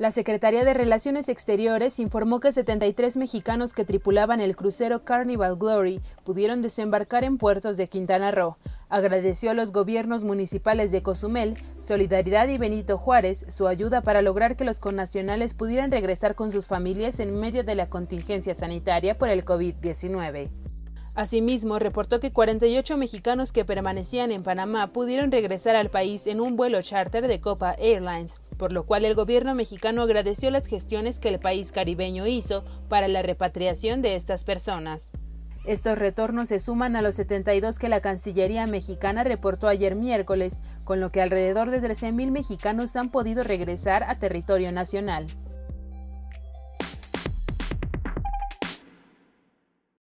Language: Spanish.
La Secretaría de Relaciones Exteriores informó que 73 mexicanos que tripulaban el crucero Carnival Glory pudieron desembarcar en puertos de Quintana Roo. Agradeció a los gobiernos municipales de Cozumel, Solidaridad y Benito Juárez su ayuda para lograr que los connacionales pudieran regresar con sus familias en medio de la contingencia sanitaria por el COVID-19. Asimismo, reportó que 48 mexicanos que permanecían en Panamá pudieron regresar al país en un vuelo charter de Copa Airlines, por lo cual el gobierno mexicano agradeció las gestiones que el país caribeño hizo para la repatriación de estas personas. Estos retornos se suman a los 72 que la Cancillería mexicana reportó ayer miércoles, con lo que alrededor de 13.000 mexicanos han podido regresar a territorio nacional.